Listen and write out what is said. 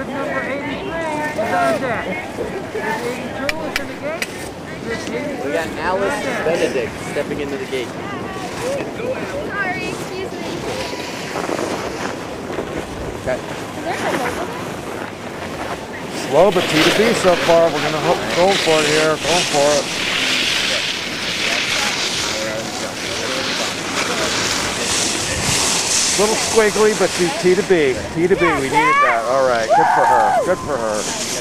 is that? This 82 is in the gate? This 82? We got Alice Benedict stepping into the gate. Sorry, excuse me. Okay. Is there a logo? Slow but T to B so far. We're gonna hope, go for it here. Going for it. Little squiggly, but she's T to B. T to B. We needed that. All right. Good for her. Good for her.